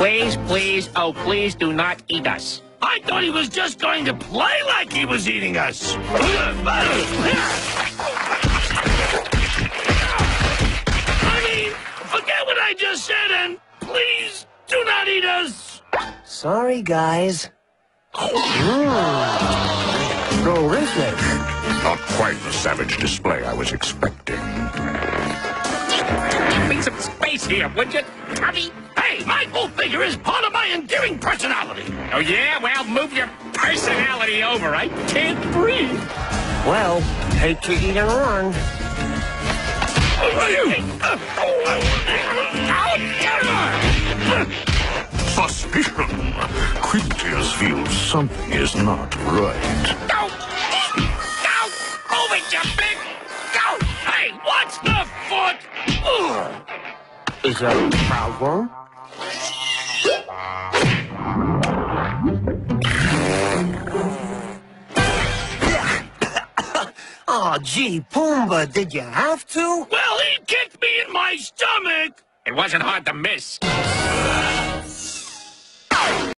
Please, please, oh, please do not eat us. I thought he was just going to play like he was eating us. I mean, forget what I just said and please do not eat us. Sorry, guys. Mmm. Delicious. Not quite the savage display I was expecting. Give me some space here, would you, Tommy? Hey, my whole figure is part of my endearing personality. Oh, yeah? Well, move your personality over. I can't breathe. Well, hate to eat it on. Suspicion. Quintius feels something is not right. Is there a problem? oh, gee, Pumbaa, did you have to? Well, he kicked me in my stomach. It wasn't hard to miss.